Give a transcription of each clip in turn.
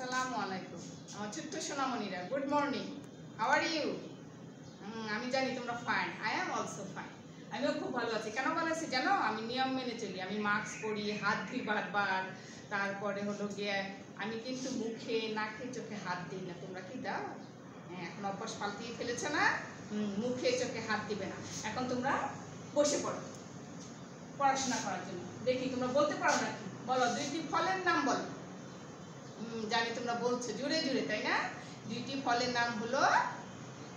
আসসালামু আলাইকুম। আমার ছোট্ট সোনামণিরা good morning how are you আমি জানি তোমরা fine I am also fine আমিও খুব ভালো আছি। কেন ভালো আছি জানো? আমি নিয়ম মেনে চলি। আমি মাস্ক পরি, হাত ধুই বারবার। তারপরে হলো গিয়ে আমি কিন্তু মুখে, নাকে, চোখে হাত দিই না। তোমরা কি দাও? হ্যাঁ এখন অভ্যাস পাল্টিয়ে ফেলেছো না? মুখে, চোখে হাত দিবে না। এখন তোমরা বসে পড়ো পড়াশোনা করার জন্য। দেখি, তোমরা বলতে পারো নাকি? বলো দুইটি ফলের নাম বলো। জানি তোমরা বলছো। জুড়ে জুড়ে তাই না? দুইটি ফলের নাম হলো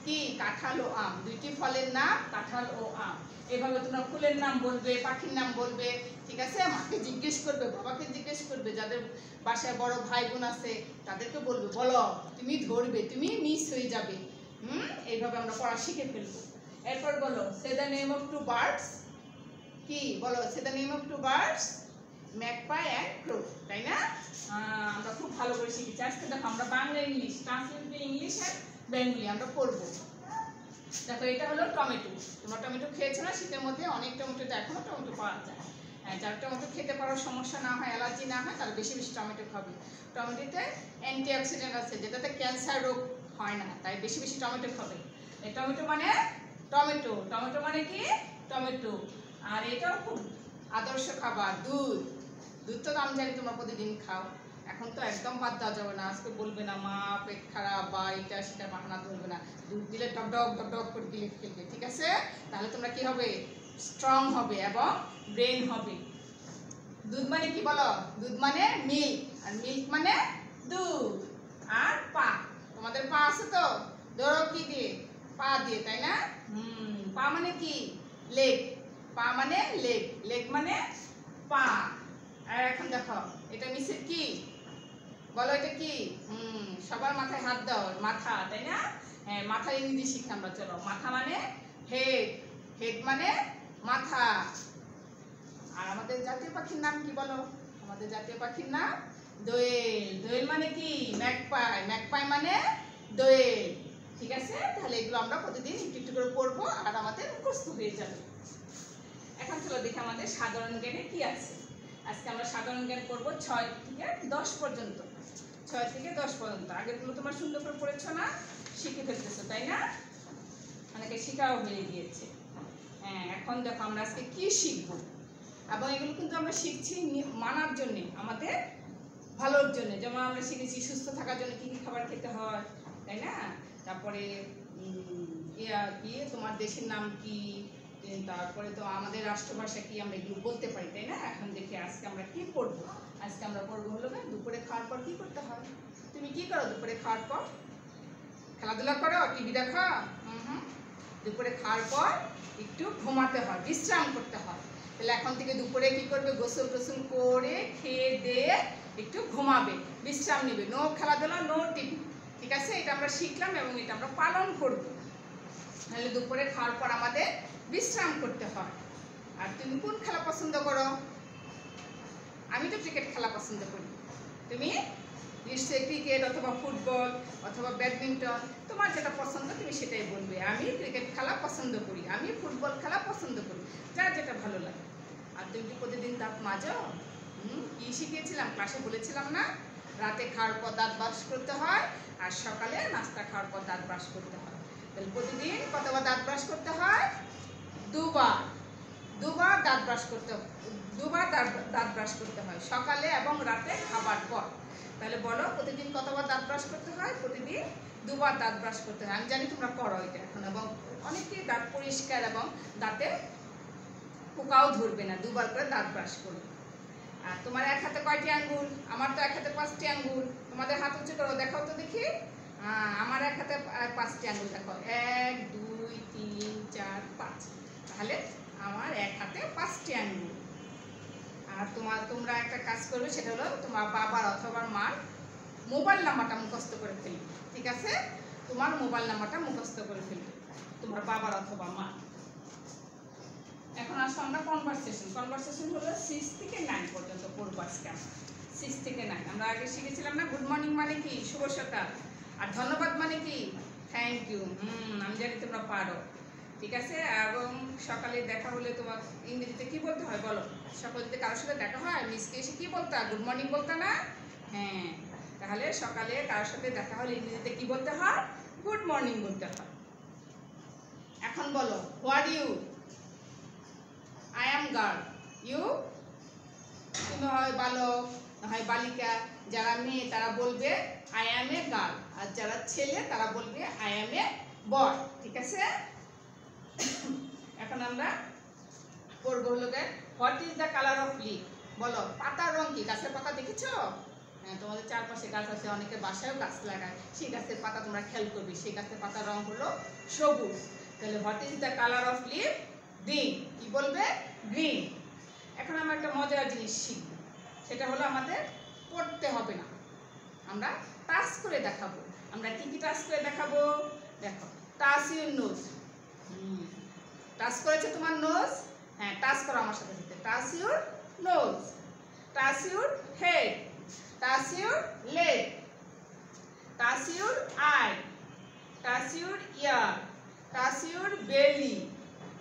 কি? কাঁঠাল ও আম। দুইটি ফলের নাম কাঁঠাল ও আম। এভাবে তোমরা ফুলের নাম বলবে, পাখির নাম বলবে, ঠিক আছে? মাকে জিজ্ঞেস করবে, বাবাকে জিজ্ঞেস করবে, যাদের বাসায় বড় ভাই বোন আছে, তাদেরকে বলবে, বলো, তুমি ধরবে, তুমি মিস হয়ে যাবে। হুম? এইভাবে আমরা পড়া শিখে ফেলব। এরপর বলো সে the name of two birds কি? বলো সে the name of two birds magpie and crow তাই না? আমরা খুব ভালো করে শিখেছি। আজকে দেখো, আমরা Bangla English translate English and Bengali আমরা পড়ব। দেখো, এটা হলো টমেটো। তোমরা টমেটো খেয়েছো না? শীতের মধ্যে অনেক টমেটো তো এখনও টমেটো পাওয়া যায়। হ্যাঁ যার টমেটো খেতে পারো, সমস্যা না হয়, অ্যালার্জি না হয় তারা বেশি বেশি টমেটো খাবে। টমেটোতে অ্যান্টিঅক্সিডেন্ট আছে, যেটাতে ক্যান্সার রোগ হয় না, তাই বেশি বেশি টমেটো খাবে। টমেটো মানে টমেটো। টমেটো মানে কি? টমেটো। আর এটাও খুব আদর্শ খাবার, দুধ। দুধ তো আমি জানি তোমরা প্রতিদিন খাও। এখন তো একদম বাদ দেওয়া যাবে না। আজকে বলবে না, মা, পেট খারাপ বা এটা সেটা বাহানা ধরবে না। দুধ দিলে টক ডক টক ডক করে গিলে ফেলবে ঠিক আছে? তাহলে তোমরা কি হবে? স্ট্রং হবে এবং ব্রেন হবে। দুধ মানে কি বলো? দুধ মানে মিল্ক আর মিল্ক মানে দুধ। আর পা। তোমাদের পা আছে তো? ধরো কি দিয়ে? পা দিয়ে, তাই না? পা মানে কি? লেগ পা মানে লেগ লেগ মানে পা। আর এখন দেখো, এটা মিসের কি? বলো এটা কি? হুম, সবার মাথায় হাত দাও, মাথা, তাই না? হ্যাঁ মাথায় ইংরেজি শিখি আমরা, চলো। মাথা মানে হেড হেড মানে মাথা। আর আমাদের জাতীয় পাখির নাম কি বলো? আমাদের জাতীয় পাখির নাম দোয়েল। দোয়েল মানে কি? ম্যাকপাই ম্যাকপাই মানে দোয়েল। ঠিক আছে? তাহলে এগুলো আমরা প্রতিদিন একটু একটু করে পড়ব আর আমাদের মুখস্থ হয়ে যাবে। এখন চলো দেখি আমাদের সাধারণ জ্ঞানে কি আছে। আজকে আমরা সাধারণ জ্ঞান করব ছয় থেকে দশ পর্যন্ত। ছয় থেকে দশ পর্যন্ত। আগেরগুলো তোমার সুন্দর করে পড়েছো না? শিখে ফেলতেছো, তাই না? অনেকে শিখাও হয়ে গিয়েছে। হ্যাঁ এখন দেখো আমরা আজকে কি শিখব? এবং এগুলো কিন্তু আমরা শিখছি মানার জন্য, আমাদের ভালোর জন্য। যেমন আমরা শিখেছি সুস্থ থাকার জন্য কি কি খাবার খেতে হয়, তাই না? তারপরে ইয়া কি তোমার দেশের নাম কি? তারপরে তো আমাদের রাষ্ট্রভাষা কি আমরা এগুলো বলতে পারি, তাই না? এখন দেখি আজকে আমরা কি পড়ব? আজকে আমরা পড়ব হলো না দুপুরে খাওয়ার পর কি করতে হয় তুমি কি করো দুপুরে খাওয়ার পর? খেলাধুলা করো, টিভি দেখো? হুম দুপুরে খাওয়ার পর একটু ঘুমাতে হয়, বিশ্রাম করতে হয়। তাহলে এখন থেকে দুপুরে কি করবে? গোসল টোসল করে খেয়ে দিয়ে একটু ঘুমাবে, বিশ্রাম নেবে। নো খেলাধুলা নো টিভি। ঠিক আছে? এটা আমরা শিখলাম এবং এটা আমরা পালন করব। তাহলে দুপুরে খাওয়ার পর আমাদের বিশ্রাম করতে হয়। আর তুমি কোন খেলা পছন্দ করো? আমি তো ক্রিকেট খেলা পছন্দ করি। তুমি নিশ্চয়ই ক্রিকেট অথবা ফুটবল অথবা ব্যাডমিন্টন তোমার যেটা পছন্দ তুমি সেটাই বলবে। আমি ক্রিকেট খেলা পছন্দ করি। আমি ফুটবল খেলা পছন্দ করি। যার যেটা ভালো লাগে। আর তুমি কি প্রতিদিন দাঁত মাজো? হুম, কি শিখিয়েছিলাম? ক্লাসে বলেছিলাম না? রাতে খাওয়ার পর দাঁত ব্রাশ করতে হয় আর সকালে নাস্তা খাওয়ার পর দাঁত ব্রাশ করতে হয়। তাহলে প্রতিদিন কতবার দাঁত ব্রাশ করতে হয়? দুবার দুবার দাঁত ব্রাশ করতে, দুবার দাঁত দাঁত ব্রাশ করতে হয়, সকালে এবং রাতে খাবার পর। তাহলে বলো, প্রতিদিন কতবার দাঁত ব্রাশ করতে হয়? প্রতিদিন দুবার দাঁত ব্রাশ করতে হয়। আমি জানি তোমরা করো এটা এখন, এবং অনেকেই দাঁত পরিষ্কার এবং দাঁতে পোকাও ধরবে না, দুবার করে দাঁত ব্রাশ করবে আর তোমার এক হাতে কয়টি আঙ্গুল? আমার তো এক হাতে পাঁচটি আঙ্গুল। তোমাদের হাত উঁচু করো, দেখাও তো দেখি। আমার এক হাতে পাঁচটি আঙ্গুল, দেখো। এক, দুই, তিন, চার, পাঁচ। তাহলে আমার এক হাতে পাঁচটি আঙ্গুল আর তোমার, তোমরা একটা কাজ করবে, সেটা হলো তোমার বাবার অথবা মার মোবাইল নাম্বারটা মুখস্থ করে ফেলবে ঠিক আছে? তোমার মোবাইল নাম্বারটা মুখস্থ করে ফেলবে তোমার বাবার অথবা মা এখন আসো আমরা কনভারসেশন কনভারসেশন হলো সিক্স থেকে নাইন পর্যন্ত পড়ব আজকে আমরা। সিক্স থেকে নাইন আমরা আগে শিখেছিলাম না গুড মর্নিং মানে কি? শুভ সকাল। আর ধন্যবাদ মানে কি? থ্যাংক ইউ হুম, আমি জানি তোমরা পারো। ঠিক আছে? এবং সকালে দেখা হলে তোমার ইংরেজিতে কি বলতে হয় বলো? সকালে যদি কারোর সাথে দেখা হয়, মিসকে এসে কি বলতা? গুড মর্নিং বলতা না? হ্যাঁ। তাহলে সকালে কারোর সাথে দেখা হলে ইংরেজিতে কি বলতে হয়? গুড মর্নিং বলতে হয়। এখন বলো what you I am girl you তুমি হয় বালক হয় বালিকা। যারা মেয়ে, তারা বলবে আই অ্যাম এ গার্ল আর যারা ছেলে, তারা বলবে আই অ্যাম এ বয় ঠিক আছে? এখন আমরা করব হলো what is the colour of leaf বলো, পাতার রং কি? গাছের পাতা দেখেছ? হ্যাঁ তোমাদের চারপাশে গাছ আছে, অনেকে বাসায়ও গাছ লাগায়। সেই গাছের পাতা তোমরা খেয়াল করবে। সেই গাছের পাতার রং হলো সবুজ। তাহলে what is the colour of leaf green কি বলবে? গ্রিন এখন আমরা একটা মজার জিনিস শিখব। সেটা হলো আমাদের পড়তে হবে না। আমরা টাচ করে দেখাবো। আমরা কি কি টাচ করে দেখাবো? দেখো, টাচ ইউর নোজ। টাচ করেছে তোমার নোজ হ্যাঁ টাচ করো আমার সাথে সাথে touch your nose touch your head touch your leg touch your eye touch your ear touch your belly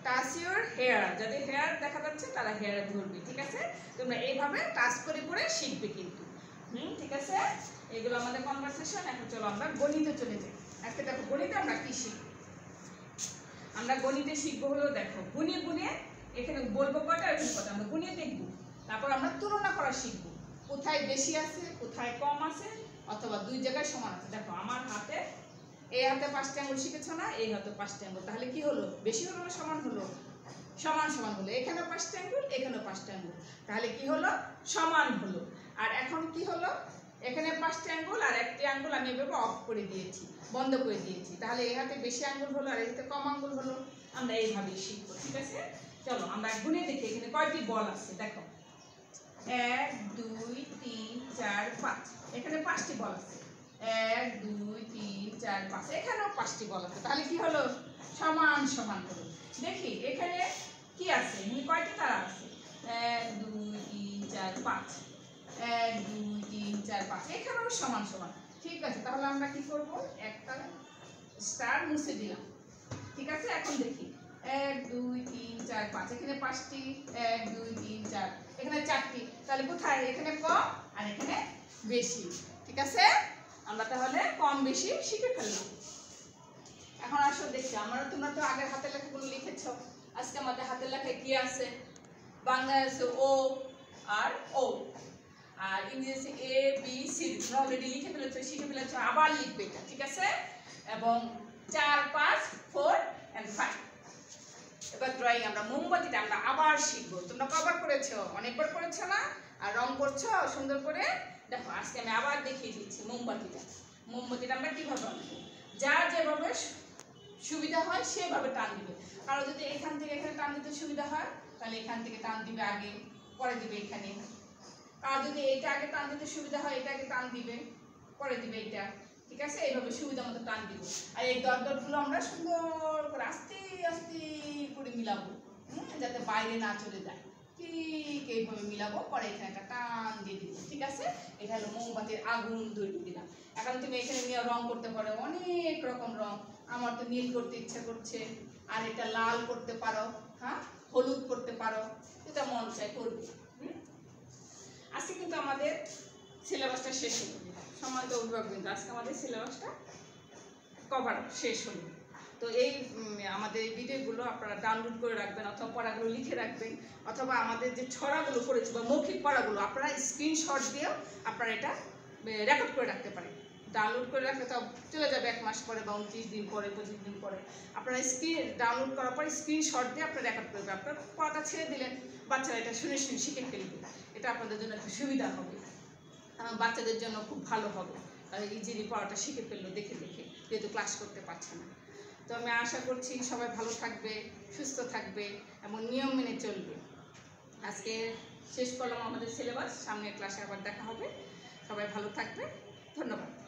touch your hair যাদের হেয়ার দেখা যাচ্ছে তারা হেয়ারে ধরবে, ঠিক আছে? তোমরা এইভাবে টাচ করে করে শিখবে কিন্তু। হুম, ঠিক আছে? এগুলো আমাদের কনভারসেশন এখন চলো আমরা গণিতে চলে যাই। আজকে দেখো গণিতে আমরা কি শিখব? আমরা গণিতে শিখব হলো দেখো, গুনে গুনে এখানে বলব কটা এখানে কটা আমরা গুনে দেখব। তারপর আমরা তুলনা করা শিখব। কোথায় বেশি আছে, কোথায় কম আছে, অথবা দুই জায়গায় সমান আছে। দেখো, আমার হাতে এই হাতে পাঁচটা আঙ্গুল শিখেছো না, এই হাতে পাঁচটা আঙ্গুল। তাহলে কি হলো? বেশি হলো না সমান হলো? সমান সমান হলো। এখানে পাঁচটা আঙ্গুল এখানে পাঁচটা আঙ্গুল। তাহলে কি হলো? সমান হলো। আর এখন কি হলো? এখানে পাঁচটি আঙ্গুল আর একটি আঙ্গুল আমি এভাবে অফ করে দিয়েছি, বন্ধ করে দিয়েছি। তাহলে এই হাতে বেশি আঙ্গুল হলো আর এই হাতে কম আঙ্গুল হলো। আমরা এইভাবেই শিখব, ঠিক আছে? চলো, আমরা গুনে দেখি, এখানে কয়টি বল আছে? দেখো। এক, দুই, তিন, চার, পাঁচ। এখানে পাঁচটি বল আছে। এক, দুই, তিন, চার, পাঁচ। এখানেও পাঁচটি বল আছে। তাহলে কি হলো? সমান সমান হলো। দেখি, এখানে কি আছে? এখানে কয়টি তারা আছে? এখানেও সমান সমান। ঠিক আছে, তাহলে আমরা কি করব? একটা স্টার মুছে দিলাম। ঠিক আছে, এখন দেখি। এক, দুই, তিন, চার, পাঁচ। এখানে পাঁচটি। এক, দুই, তিন, চার। এখানে চারটি। তাহলে কোথায়? এখানে কম আর এখানে বেশি। ঠিক আছে? আমরা তাহলে কম বেশি শিখে ফেললাম। এখন আসো দেখি। আমরা তোমরা তো আগের হাতের লেখাগুলো লিখেছ। আজকে আমাদের হাতের লেখায় কি আছে? বাংলায় আছে ও আর ও। আর ইংরেজি এ বি সি অলরেডি লিখে ফেলেছো, শিখে ফেলেছো, আবার লিখবে এটা, ঠিক আছে? এবং চার, পাঁচ ফোর অ্যান্ড ফাইভ এবার ড্রয়িং আমরা মোমবাতিটা আমরা আবার শিখব। তোমরা কবার করেছ? অনেকবার করেছ না? আর রং করছ? সুন্দর করে? দেখো, আজকে আমি আবার দেখিয়ে দিচ্ছি মোমবাতিটা। মোমবাতিটা আমরা কীভাবে আনব? যার যেভাবে সুবিধা হয়, সেভাবে টান দিবে। কারও যদি এখান থেকে এখানে টান দিতে সুবিধা হয়, তাহলে এখান থেকে টান দিবে আগে, পরে দিবে এখানে। আর যদি এটা আগে টান দিতে সুবিধা হয় এটা আগে টান দিবে পরে দিবে এটা। ঠিক আছে? এইভাবে সুবিধা মতো টান দিব। আর এই দর দরগুলো আমরা সুন্দর করে আস্তে আস্তে করে মিলাবো হুম, যাতে বাইরে না চলে যায়। ঠিক এইভাবে মিলাবো পরে এখানে একটা টান দিয়ে দিব। ঠিক আছে? এটা হলো মোমবাতির আগুন ধরিয়ে দিলাম। এখন তুমি এখানে নিয়ে রং করতে পারো অনেক রকম রং। আমার তো নীল করতে ইচ্ছা করছে। আর এটা লাল করতে পারো হ্যাঁ? হলুদ করতে পারো। এটা মন চায় করবে? আজকে কিন্তু আমাদের সিলেবাসটা শেষ হলো। সম্মানিত অভিভাবক কিন্তু আজকে আমাদের সিলেবাসটা কভার শেষ হলো। তো এই আমাদের এই ভিডিওগুলো আপনারা ডাউনলোড করে রাখবেন অথবা পড়াগুলো লিখে রাখবেন, অথবা আমাদের যে ছড়াগুলো করেছি বা মৌখিক পড়াগুলো, আপনারা স্ক্রিনশট দিয়েও আপনারা এটা রেকর্ড করে রাখতে পারেন। ডাউনলোড করে রাখলে তো চলে যাবে এক মাস পরে বা উনত্রিশ দিন পরে, পঁচিশ দিন পরে। আপনারা স্ক্রিন ডাউনলোড করার পরে স্ক্রিনশট দিয়ে আপনারা রেকর্ড করবে আপনার পড়াটা ছেড়ে দিলেন, বাচ্চারা এটা শুনে শুনে শিখে ফেলবে। এটা আপনাদের জন্য একটা সুবিধা হবে। বাচ্চাদের জন্য খুব ভালো হবে। তাহলে ইজিলি পড়াটা শিখে ফেলল, দেখে দেখে, যেহেতু ক্লাস করতে পারছে না। তো আমি আশা করছি সবাই ভালো থাকবে, সুস্থ থাকবে, এবং নিয়ম মেনে চলবে। আজকে শেষ করলাম আমাদের সিলেবাস সামনের ক্লাসে আবার দেখা হবে। সবাই ভালো থাকবে। ধন্যবাদ।